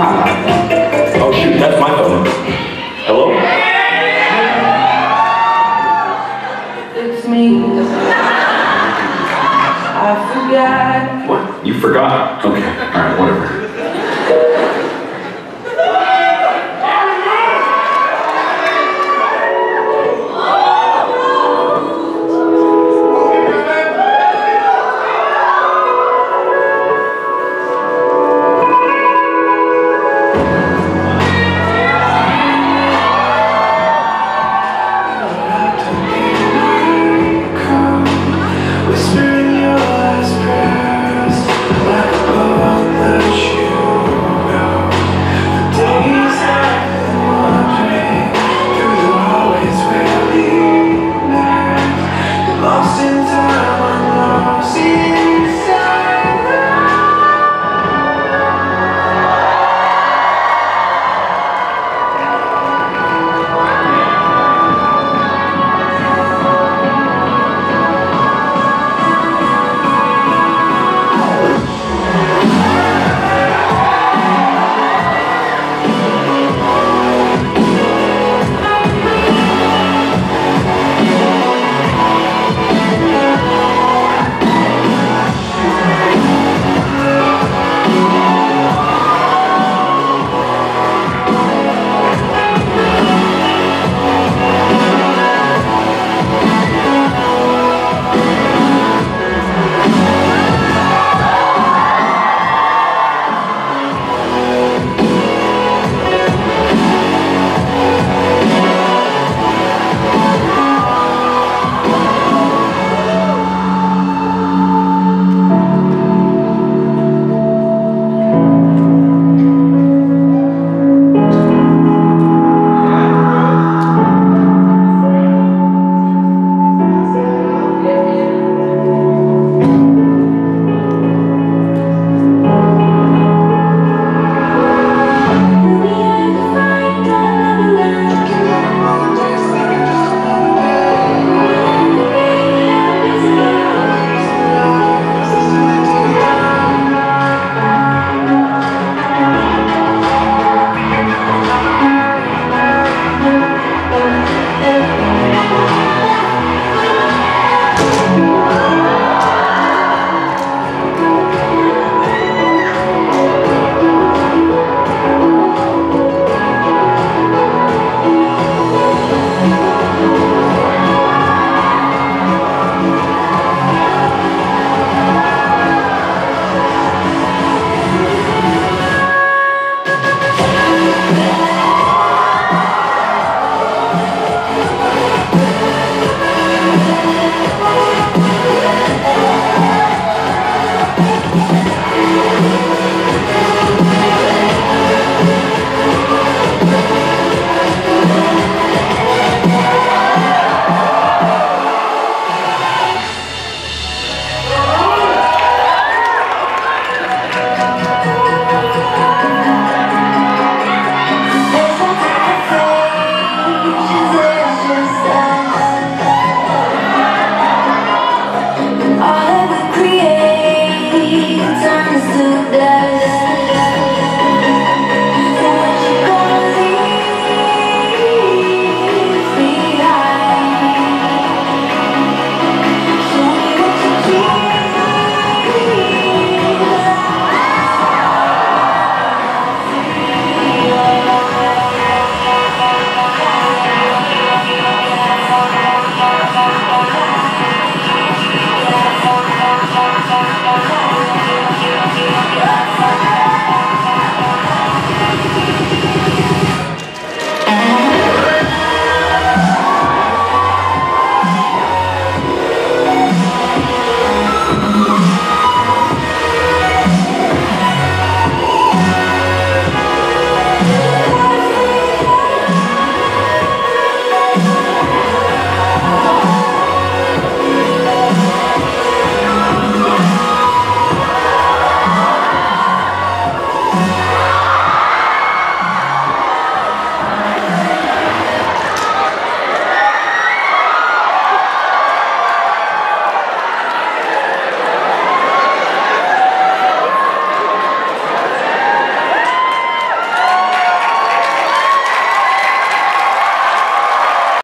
Oh shoot, that's my phone. Hello? It's me. I forgot. What? You forgot? Okay, alright, whatever.